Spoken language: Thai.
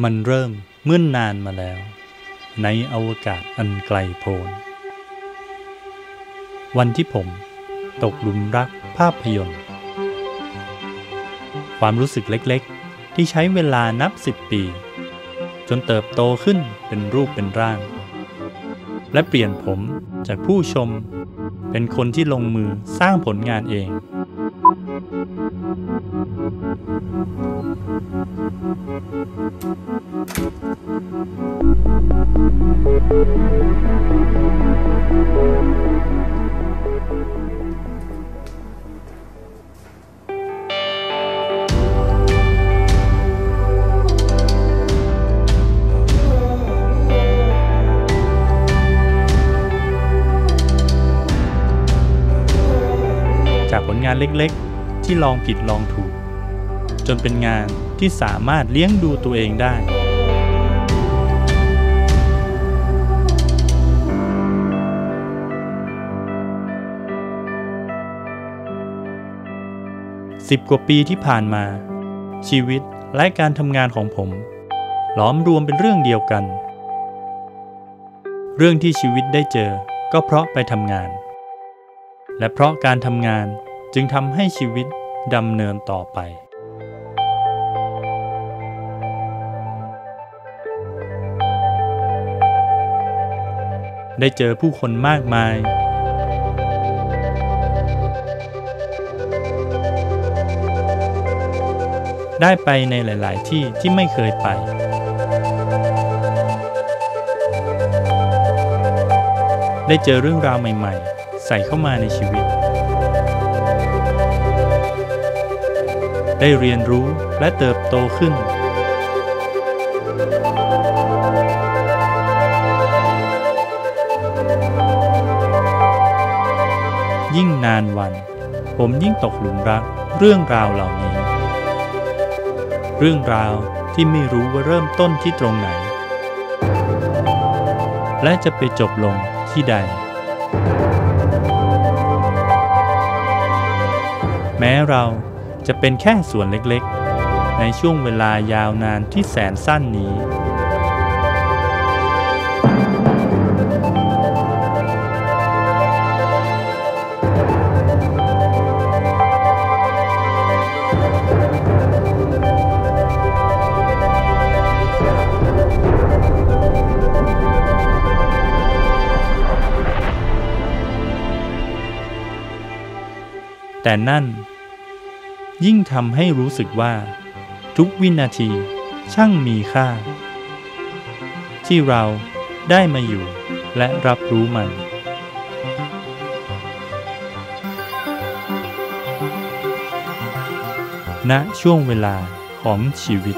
มันเริ่มเมื่อนนานมาแล้ว ในอวกาศอันไกลโพ้น วันที่ผมตกหลุมรักภาพยนตร์ ความรู้สึกเล็กๆ ที่ใช้เวลานับสิบปี จนเติบโตขึ้นเป็นรูปเป็นร่าง และเปลี่ยนผมจากผู้ชม เป็นคนที่ลงมือสร้างผลงานเอง จากผลงานเล็กๆ ที่ลองผิดลองถูก จนเป็นงานที่สามารถเลี้ยงดูตัวเองได้ สิบกว่าปีที่ผ่านมา ชีวิตและการทำงานของผมล้อมรวมเป็นเรื่องเดียวกัน เรื่องที่ชีวิตได้เจอก็เพราะไปทำงาน และเพราะการทำงานจึงทำให้ชีวิต ดำเนินต่อไป ได้เจอผู้คนมากมาย ได้ไปในหลาย ๆ ที่ที่ไม่เคยไปได้เจอเรื่องราวใหม่ ๆ ใส่เข้ามาในชีวิต ได้เรียนรู้และเติบโตขึ้น ยิ่งนานวัน ผมยิ่งตกหลุมรักเรื่องราวเหล่านี้ เรื่องราวที่ไม่รู้ว่าเริ่มต้นที่ตรงไหน และจะไปจบลงที่ใด แม้เรา จะเป็นแค่ส่วนเล็กๆ ในช่วงเวลายาวนานที่แสนสั้นนี้ แต่นั่น ยิ่งทำให้รู้สึกว่า ทุกวินาทีช่างมีค่า ที่เราได้มาอยู่และรับรู้มันณช่วงเวลาของชีวิต